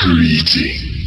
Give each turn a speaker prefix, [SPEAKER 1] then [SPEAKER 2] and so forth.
[SPEAKER 1] Greetings.